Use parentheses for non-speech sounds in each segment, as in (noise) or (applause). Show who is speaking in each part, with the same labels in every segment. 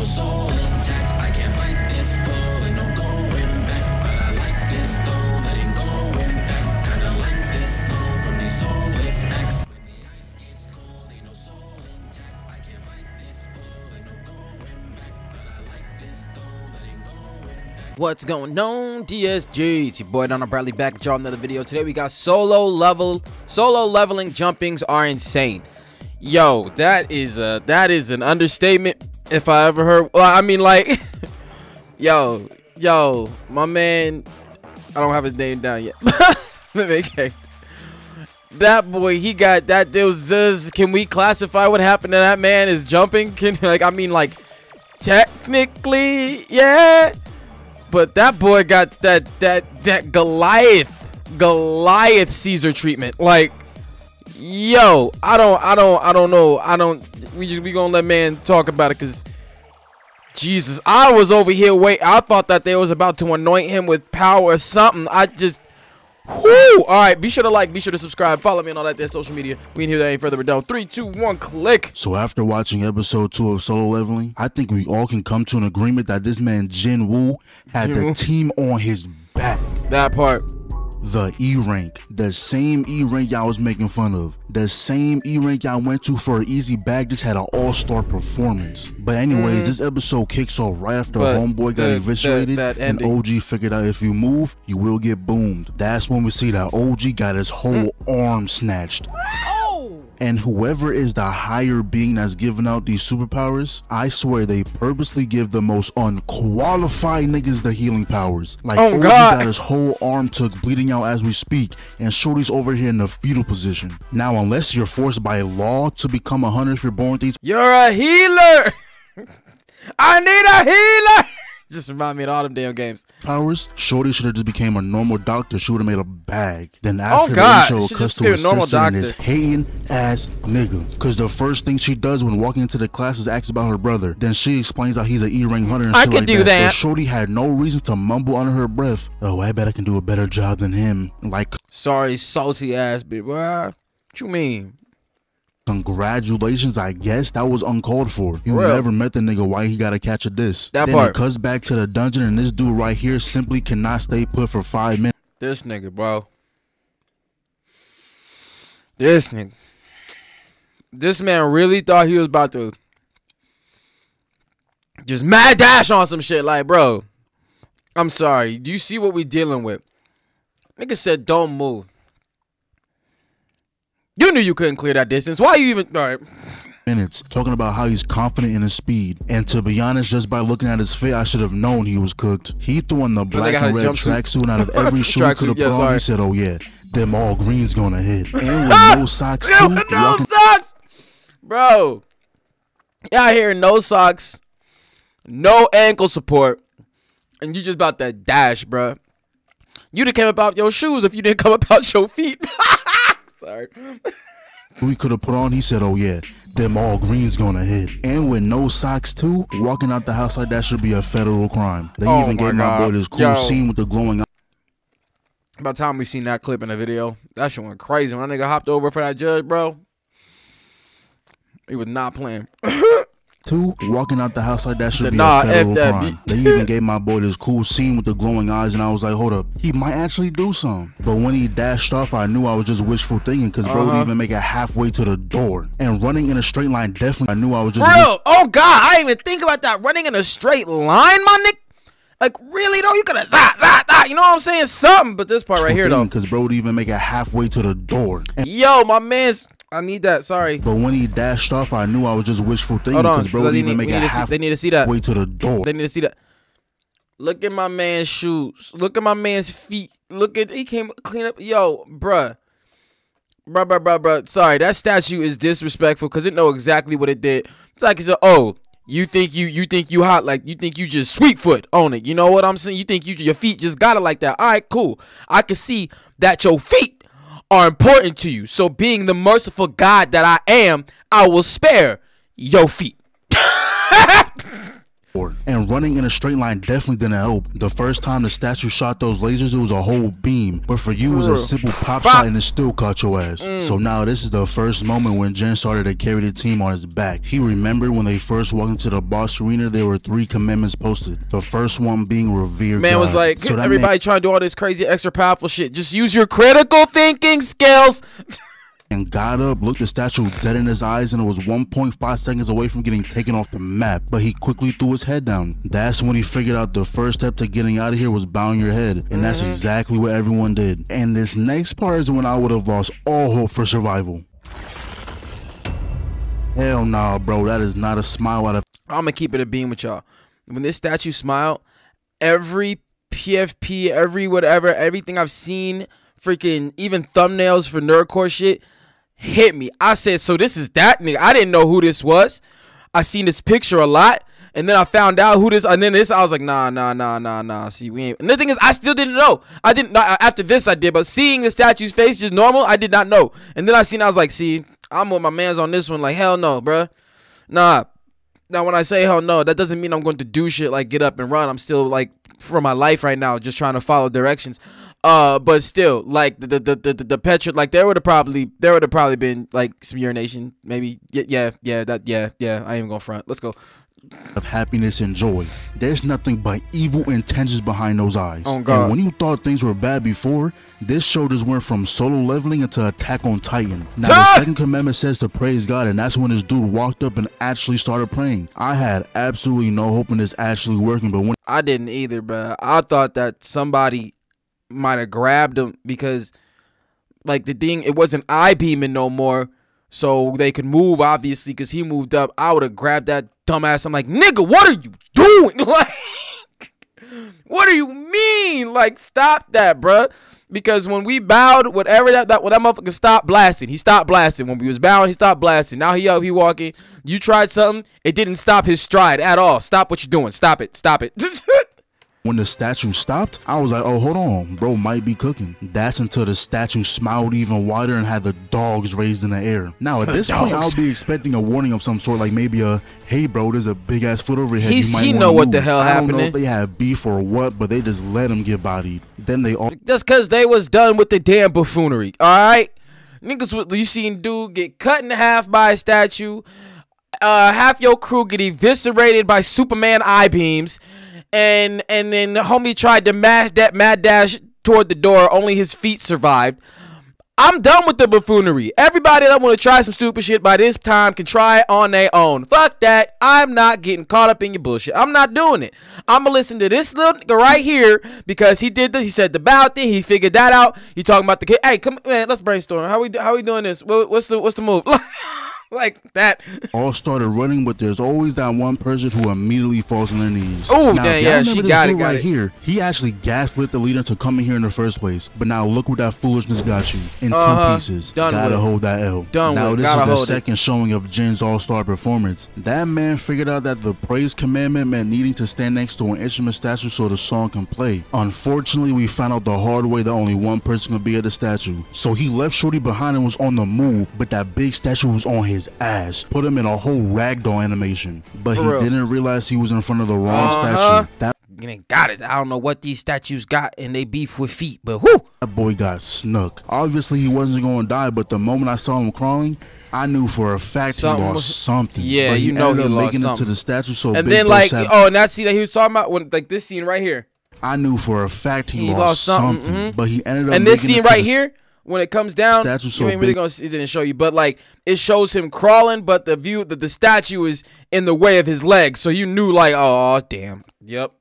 Speaker 1: no soul intact. I can't fight this pull, ain't no going back. But I like this though, letting go. In fact, kinda this from these soulless acts.
Speaker 2: What's going on, DSG? It's your boy Darrnell Bradley back at y'all another video. Today we got solo level, solo leveling jumpings are insane. Yo, that is a that is an understatement if I ever heard. Well, I mean, like, (laughs) yo, yo, my man, I don't have his name down yet. (laughs) That boy, he got that. There was this. Can we classify what happened to that man Is jumping? (laughs) Can like, I mean, like, technically, yeah. But that boy got that that that Goliath Goliath Caesar treatment. Like, yo, I don't I don't I don't know. I don't we just we gonna let man talk about it because Jesus, I was over here wait. I thought that they was about to anoint him with power or something. I just Whoo! All right, be sure to like, be sure to subscribe, follow me on all that there social media. We ain't here that any further ado. Three, two, one, click.
Speaker 3: So after watching episode two of Solo Leveling, I think we all can come to an agreement that this man Jin Woo had
Speaker 2: Jin
Speaker 3: the
Speaker 2: Woo.
Speaker 3: team on his back.
Speaker 2: That part.
Speaker 3: The E rank, the same E rank y'all was making fun of, the same E rank y'all went to for an easy bag, just had an all star performance. But anyways, this episode kicks off right after
Speaker 2: Mm. But
Speaker 3: Homeboy got
Speaker 2: the-
Speaker 3: eviscerated,
Speaker 2: that
Speaker 3: and OG figured out if you move, you will get boomed. That's when we see that OG got his whole
Speaker 2: Mm.
Speaker 3: arm snatched. And whoever is the higher being that's giving out these superpowers, I swear they purposely give the most unqualified niggas the healing powers. Like
Speaker 2: Oh, God.
Speaker 3: got his whole arm took bleeding out as we speak, and Shorty's over here in the fetal position. Now, unless you're forced by law to become a hunter if you're born with these
Speaker 2: You're a healer. (laughs) I need a healer. Just remind me of all them damn games.
Speaker 3: powers, Shorty should have just became a normal doctor. She would have made a bag. Then after
Speaker 2: Oh, God.
Speaker 3: intro,
Speaker 2: She just a normal
Speaker 3: sister and this hating ass nigga. Cause the first thing she does when walking into the class is ask about her brother. Then she explains how he's an E-ring hunter and
Speaker 2: I
Speaker 3: shit like
Speaker 2: do
Speaker 3: that.
Speaker 2: that.
Speaker 3: But Shorty had no reason to mumble under her breath. Oh, I bet I can do a better job than him. Like,
Speaker 2: Sorry, salty ass bitch. What you mean?
Speaker 3: Congratulations, I guess that was uncalled for. You
Speaker 2: Real.
Speaker 3: never met the nigga. Why he gotta catch a diss?
Speaker 2: That
Speaker 3: then
Speaker 2: part.
Speaker 3: cuts back to the dungeon, and this dude right here simply cannot stay put for five minutes.
Speaker 2: This nigga, bro. This nigga. This man really thought he was about to just mad dash on some shit. Like, bro, I'm sorry. Do you see what we dealing with? Nigga said, don't move. You knew you couldn't clear that distance. Why you even? All right.
Speaker 3: minutes talking about how he's confident in his speed. And to be honest, just by looking at his fit, I should have known he was cooked. He threw on the black and red tracksuit out of (laughs) every shoe he could
Speaker 2: Tracksuit, yeah, sorry.
Speaker 3: He said, "Oh yeah, them all greens gonna hit." (laughs) And with no socks too.
Speaker 2: no socks, bro. Out here, no socks, no ankle support, and you just about that dash, bro. You'd have came about your shoes if you didn't come about your feet. (laughs) Sorry. (laughs)
Speaker 3: we could have put on. He said, "Oh yeah, them all greens gonna hit." And with no socks too, walking out the house like that should be a federal crime. They
Speaker 2: Oh
Speaker 3: even
Speaker 2: my
Speaker 3: gave my
Speaker 2: God.
Speaker 3: boy this cool
Speaker 2: Yo.
Speaker 3: scene with the glowing
Speaker 2: By the time we seen that clip in the video, that shit went crazy. When that nigga hopped over for that judge, bro, he was not playing. (laughs)
Speaker 3: Two, walking out the house like that should be
Speaker 2: "Nah,
Speaker 3: a federal crime.
Speaker 2: beat."
Speaker 3: They even gave my boy this cool scene with the glowing eyes, and I was like, hold up, he might actually do something. But when he dashed off, I knew I was just wishful thinking, because bro
Speaker 2: Uh-huh.
Speaker 3: didn't even make it halfway to the door. And running in a straight line, definitely, I knew I was just
Speaker 2: Bro, oh god, I didn't even think about that. Running in a straight line, my nick. Like really though, you could have zah, zah, zah, You know what I'm saying? Something. But this part right here though.
Speaker 3: because bro didn't even make it halfway to the door. And,
Speaker 2: Yo, my man's. I need that. Sorry.
Speaker 3: but when he dashed off, I knew I was just wishful thinking,
Speaker 2: Hold on.
Speaker 3: because bro
Speaker 2: they need,
Speaker 3: make
Speaker 2: need to see, they need to see that.
Speaker 3: to the door.
Speaker 2: They need to see that. Look at my man's shoes. Look at my man's feet. Look at he came clean up. Yo, bruh. Bruh, bruh, bruh, bruh. Sorry, that statue is disrespectful because it know exactly what it did. It's like it's a oh, you think you you think you hot like you think you just sweet foot on it. You know what I'm saying? You think you your feet just got it like that. All right, cool. I can see that your feet are important to you. So being the merciful God that I am, I will spare your feet. (laughs)
Speaker 3: And running in a straight line definitely didn't help. The first time the statue shot those lasers, it was a whole beam. But for you, it was a simple pop shot and it still caught your ass. Mm. So now this is the first moment when Jin started to carry the team on his back. He remembered when they first walked into the boss arena, there were three commandments posted. The first one being revere
Speaker 2: Man was like,
Speaker 3: So
Speaker 2: everybody trying to do all this crazy extra powerful shit. Just use your critical thinking skills. (laughs)
Speaker 3: and got up, looked the statue dead in his eyes, and it was 1.5 seconds away from getting taken off the map. But he quickly threw his head down. That's when he figured out the first step to getting out of here was bowing your head, and that's mm-hmm. exactly what everyone did. And this next part is when I would have lost all hope for survival. Hell nah, bro, that is not a smile out of
Speaker 2: I'm gonna keep it a beam with y'all. When this statue smiled, every PFP, every whatever, everything I've seen, freaking even thumbnails for nerdcore shit, hit me. I said, so this is that nigga. I didn't know who this was. I seen this picture a lot, and then I found out who this. And then this, I was like, nah, nah, nah, nah, nah. See, we ain't. And the thing is, I still didn't know. I didn't. After this, I did, but seeing the statue's face just normal, I did not know. And then I seen, I was like, see, I'm with my man's on this one. Like, hell no, bruh. Nah, now, when I say hell no, that doesn't mean I'm going to do shit like get up and run. I'm still like for my life right now, just trying to follow directions. Uh, but still, like the the the the, the Petra, like there would have probably there would have probably been like some urination, maybe. Yeah, yeah, yeah, that yeah, yeah. I ain't even gonna front. Let's go.
Speaker 3: of happiness and joy. There's nothing but evil intentions behind those eyes.
Speaker 2: Oh, God.
Speaker 3: And when you thought things were bad before, this show just went from solo leveling into Attack on Titan. Now
Speaker 2: Ah!
Speaker 3: the second commandment says to praise God, and that's when this dude walked up and actually started praying. I had absolutely no hope in this actually working, but when
Speaker 2: I didn't either, bruh. I thought that somebody might have grabbed him because, like, the thing, it wasn't eye beaming no more, so they could move, obviously, because he moved up. I would have grabbed that dumbass. I'm like, nigga, what are you doing? (laughs) Like, what do you mean? Like, stop that, bruh. Because when we bowed, whatever that that, when that motherfucker stopped blasting, he stopped blasting. When we was bowing, he stopped blasting. Now he up, he walking. You tried something, it didn't stop his stride at all. Stop what you're doing. Stop it. Stop it. (laughs)
Speaker 3: when the statue stopped, I was like, oh, hold on, bro might be cooking. That's until the statue smiled even wider and had the dogs raised in the air. Now, at this point, I'll be expecting a warning of some sort, like maybe a, hey, bro, there's a big ass foot over your head.
Speaker 2: He's- he know what
Speaker 3: move."
Speaker 2: the hell
Speaker 3: I don't know if they had beef or what, but they just let him get bodied. Then they all
Speaker 2: That's cause they was done with the damn buffoonery. All right, niggas, you seen dude get cut in half by a statue. Uh, half your crew get eviscerated by Superman eye beams, and and then the homie tried to mash that mad dash toward the door. Only his feet survived. I'm done with the buffoonery. Everybody that want to try some stupid shit by this time can try it on their own. Fuck that. I'm not getting caught up in your bullshit. I'm not doing it. I'm gonna listen to this little nigga right here because he did this. He said the bow thing. He figured that out. He talking about the kid. Hey, come man, let's brainstorm. How we how we doing this? What, what's the what's the move? (laughs) (laughs) like that.
Speaker 3: all started running, but there's always that one person who immediately falls on their knees. Now,
Speaker 2: damn, yeah, she got it, got
Speaker 3: right
Speaker 2: it.
Speaker 3: here. He actually gaslit the leader to come in here in the first place. But now look what that foolishness got you in
Speaker 2: Uh-huh.
Speaker 3: two pieces.
Speaker 2: Done
Speaker 3: Gotta
Speaker 2: with.
Speaker 3: hold that L.
Speaker 2: Done
Speaker 3: now
Speaker 2: with.
Speaker 3: this
Speaker 2: Gotta
Speaker 3: is the
Speaker 2: hold it.
Speaker 3: second showing of Jin's all-star performance. That man figured out that the praise commandment meant needing to stand next to an instrument statue so the song can play. Unfortunately, we found out the hard way that only one person could be at the statue. So he left Shorty behind and was on the move, but that big statue was on his ass. Put him in a whole ragdoll animation. But
Speaker 2: For
Speaker 3: he
Speaker 2: real.
Speaker 3: didn't realize he was in front of the wrong
Speaker 2: Uh-huh.
Speaker 3: statue. That
Speaker 2: got it. I don't know what these statues got, and they beef with feet, but whoo.
Speaker 3: That boy got snuck. Obviously, he wasn't going to die, but the moment I saw him crawling, I knew for a fact
Speaker 2: Something
Speaker 3: he
Speaker 2: was-
Speaker 3: lost something.
Speaker 2: Yeah,
Speaker 3: but
Speaker 2: you know he lost
Speaker 3: making it to the statue. So
Speaker 2: And then like, oh, and that scene that he was talking about when like this scene right here.
Speaker 3: I knew for a fact he,
Speaker 2: He
Speaker 3: lost,
Speaker 2: lost something,
Speaker 3: something,
Speaker 2: mhm.
Speaker 3: but he ended up.
Speaker 2: and this scene right here when it comes down
Speaker 3: Statue so
Speaker 2: you ain't really
Speaker 3: big.
Speaker 2: gonna see, it didn't show you but like it shows him crawling but the view that the statue is in the way of his legs so you knew like oh damn yep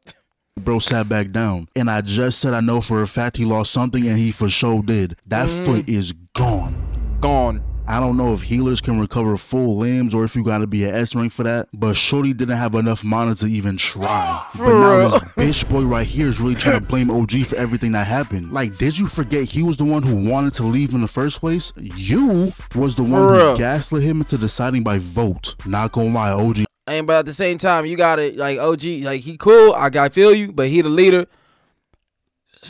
Speaker 3: Bro sat back down, and I just said I know for a fact he lost something, and he for sure did. That
Speaker 2: Mm-hmm.
Speaker 3: foot is gone.
Speaker 2: gone
Speaker 3: I don't know if healers can recover full limbs or if you gotta be an S rank for that, but Shorty didn't have enough mana to even try. For but now
Speaker 2: real.
Speaker 3: this (laughs) bitch boy right here is really trying to blame OG for everything that happened. Like, did you forget he was the one who wanted to leave in the first place? You was the one
Speaker 2: real.
Speaker 3: who gaslit him into deciding by vote. Not gonna lie, OG
Speaker 2: and but at the same time you gotta like og like he cool i gotta feel you but he the leader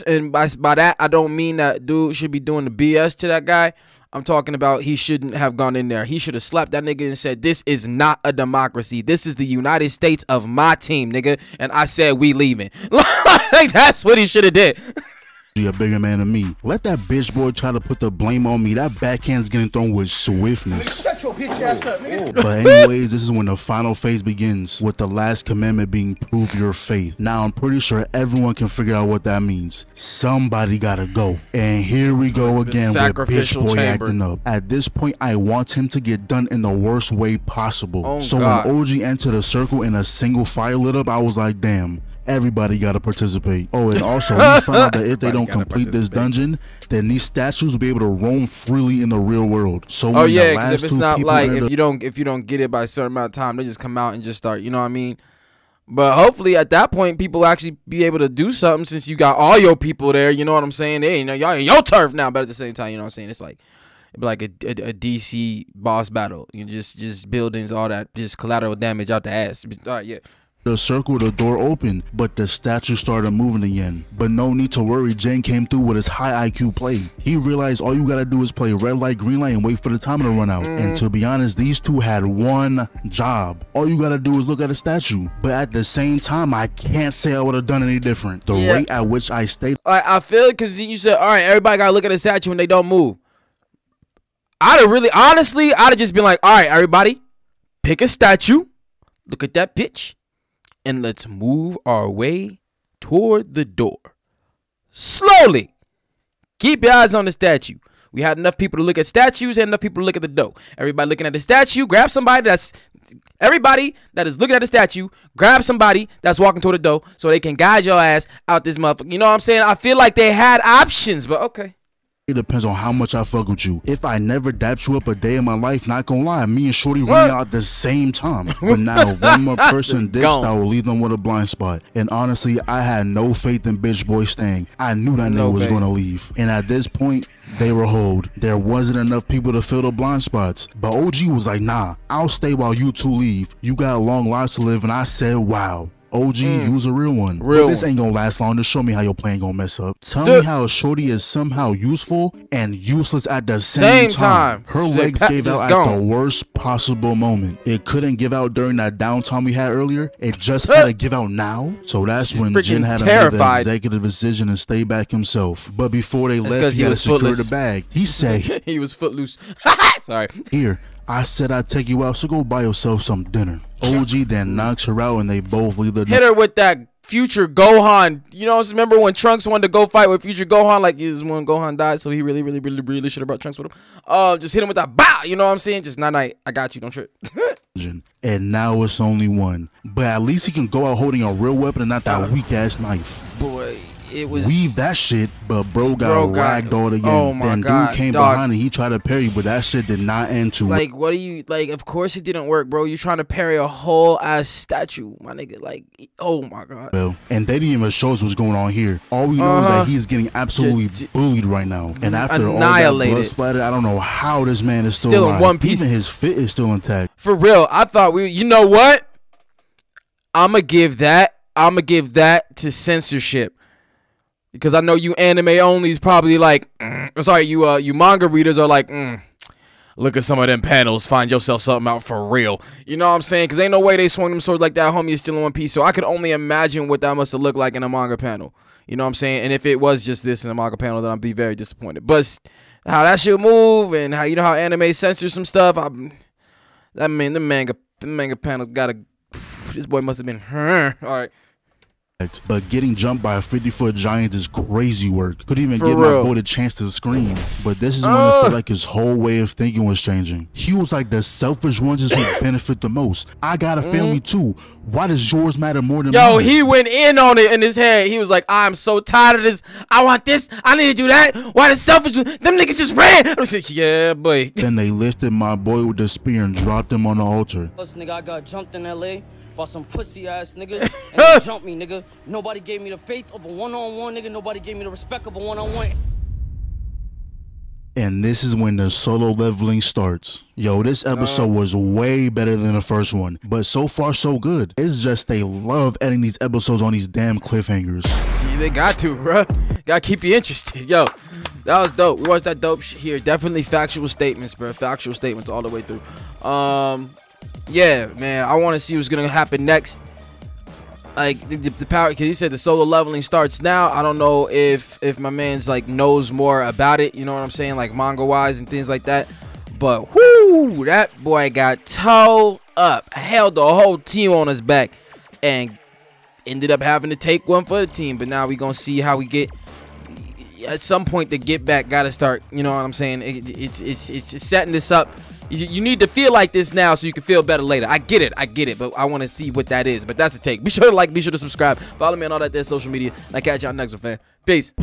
Speaker 2: and by, by that i don't mean that dude should be doing the bs to that guy I'm talking about he shouldn't have gone in there. He should have slapped that nigga and said, "This is not a democracy. This is the United States of my team, nigga." And I said, "We leaving." (laughs) like that's what he should have did. (laughs)
Speaker 3: a bigger man than me. Let that bitch boy try to put the blame on me. That backhand's getting thrown with swiftness.
Speaker 4: Shut your bitch ass up, nigga.
Speaker 3: But (laughs) anyways, this is when the final phase begins, with the last commandment being prove your faith. Now I'm pretty sure everyone can figure out what that means. Somebody gotta go. And here we go again with bitch boy
Speaker 2: chamber.
Speaker 3: acting up. At this point, I want him to get done in the worst way possible.
Speaker 2: Oh,
Speaker 3: so
Speaker 2: God.
Speaker 3: when OG entered the circle and a single fire lit up, I was like, damn. Everybody gotta participate. Oh, and (laughs) also we found out that if they don't complete this dungeon, then these statues will be able to roam freely in the real world. So
Speaker 2: Oh yeah, because if it's not like if you don't if you don't get it by a certain amount of time, they just come out and just start. You know what I mean? But hopefully at that point, people actually be able to do something since you got all your people there. You know what I'm saying? Hey, you know y'all in your turf now, but at the same time, you know what I'm saying? It's like like a, a, a DC boss battle. You know, just just buildings, all that, just collateral damage out the ass. All right, yeah.
Speaker 3: The circle, the door opened, but the statue started moving again. But no need to worry, Jin came through with his high IQ play. He realized all you gotta do is play red light, green light, and wait for the timer to run out. And to be honest, these two had one job. All you gotta do is look at a statue. But at the same time, I can't say I would have done any different. The
Speaker 2: Yeah.
Speaker 3: rate at which I stayed
Speaker 2: I, I feel because you said, all right, everybody gotta look at the statue and they don't move. I'd have really, honestly, I'd have just been like, all right, everybody, pick a statue, look at that bitch, and let's move our way toward the door. Slowly. Keep your eyes on the statue. We had enough people to look at statues and enough people to look at the door. Everybody looking at the statue, grab somebody that's everybody that is looking at the statue, grab somebody that's walking toward the door so they can guide your ass out this motherfucker. You know what I'm saying? I feel like they had options, but okay.
Speaker 3: It depends on how much I fuck with you. If I never dapped you up a day in my life, not gonna lie, me and Shorty
Speaker 2: What?
Speaker 3: running out at the same time. (laughs) But now one more person dips, I will leave them with a blind spot. And honestly, I had no faith in bitch boy staying. I knew that
Speaker 2: No
Speaker 3: nigga was gonna leave. And at this point, they were hold. There wasn't enough people to fill the blind spots. But OG was like, nah, I'll stay while you two leave. You got a long lives to live. And I said, wow. OG, you was a real one.
Speaker 2: Mm. Real
Speaker 3: but this ain't gonna last long. Just show me how your plan gonna mess up. Tell
Speaker 2: Dude.
Speaker 3: me how Shorty is somehow useful and useless at the same,
Speaker 2: Same time.
Speaker 3: Her
Speaker 2: She's
Speaker 3: legs gave out at
Speaker 2: gone.
Speaker 3: the worst possible moment. It couldn't give out during that downtime we had earlier. It just had to give out now. So that's when Jin had to make the executive decision and stay back himself. But before they left,
Speaker 2: 'cause
Speaker 3: he,
Speaker 2: he
Speaker 3: had to secure the bag. He said, (laughs)
Speaker 2: he was footloose. (laughs) Sorry.
Speaker 3: "Here, I said I'd take you out, so go buy yourself some dinner." OG then knocks her out, and they both leave the.
Speaker 2: Hit her with that future Gohan. You know, remember when Trunks wanted to go fight with future Gohan? Like, is when Gohan died, so he really, really, really, really should have brought Trunks with him. Uh, just hit him with that bow. You know what I'm saying? Just night night. I got you. Don't trip. (laughs)
Speaker 3: and now it's only one. But at least he can go out holding a real weapon and not that weak ass knife.
Speaker 2: Boy, it was.
Speaker 3: Weave that shit, but bro got
Speaker 2: Bro
Speaker 3: ragdolled again.
Speaker 2: oh my
Speaker 3: then
Speaker 2: God,
Speaker 3: dude came
Speaker 2: dog.
Speaker 3: behind and he tried to parry, but that shit did not end too
Speaker 2: Like, what do you like? Of course it didn't work, bro. You're trying to parry a whole ass statue, my nigga. Like, oh my god.
Speaker 3: well. And they didn't even show us what's going on here. All we know is
Speaker 2: Uh-huh.
Speaker 3: that he's getting absolutely
Speaker 2: J-
Speaker 3: bullied right now. And after all that blood splatter, I don't know how this man is still,
Speaker 2: Still in one piece.
Speaker 3: Even his fit is still intact.
Speaker 2: For real, I thought we. You know what? I'ma give that. I'ma give that to censorship. Because I know you anime onlys probably like, mm, sorry, you uh, you manga readers are like, mm, look at some of them panels, find yourself something out for real. You know what I'm saying? Because ain't no way they swung them swords like that. Homie is still in one piece, so I could only imagine what that must have looked like in a manga panel. You know what I'm saying? And if it was just this in a manga panel, then I'd be very disappointed. But how that shit move and how you know how anime censors some stuff, I'm, I mean the manga, the manga panels got to. (sighs) This boy must have been. (laughs) All right.
Speaker 3: But getting jumped by a 50 foot giant is crazy work. Couldn't even
Speaker 2: For
Speaker 3: give
Speaker 2: real.
Speaker 3: my boy the chance to scream. But this is when it
Speaker 2: Ugh. Ah.
Speaker 3: felt like his whole way of thinking was changing. He was like the selfish ones is who (clears throat) benefit the most. I got a family mm. too. Why does yours matter more than.
Speaker 2: Yo,
Speaker 3: mine?
Speaker 2: he went in on it in his head. He was like, I'm so tired of this. I want this. I need to do that. Why the selfish? Them niggas just ran. I was like, yeah, boy.
Speaker 3: Then they lifted my boy with the spear and dropped him on the altar.
Speaker 5: Plus, nigga, I got jumped in LA by some pussy ass nigga. (laughs) And they jumped me, nigga. Nobody gave me the faith of a one on one, nigga. Nobody gave me the respect of a one on one.
Speaker 3: And this is when the solo leveling starts. Yo, this episode was way better than the first one, but so far so good. It's just they love editing these episodes on these damn cliffhangers.
Speaker 2: Yeah, they got to, bro. Gotta keep you interested, yo. that was dope. We watched that dope shit here. Definitely factual statements, bro. Factual statements all the way through. Um, yeah, man. I want to see what's gonna happen next. Like the, the, power, because he said the solo leveling starts now. I don't know if if my man's like knows more about it. You know what I'm saying, like manga wise and things like that. But whoo, that boy got toe up, held the whole team on his back, and ended up having to take one for the team. But now we gonna see how we get. At some point, the get back got to start. You know what I'm saying? It, it's it's it's setting this up. You, need to feel like this now so you can feel better later. I get it, I get it, but I want to see what that is. But that's a take. Be sure to like, be sure to subscribe, follow me on all that there social media. I catch y'all next one, fam. Peace.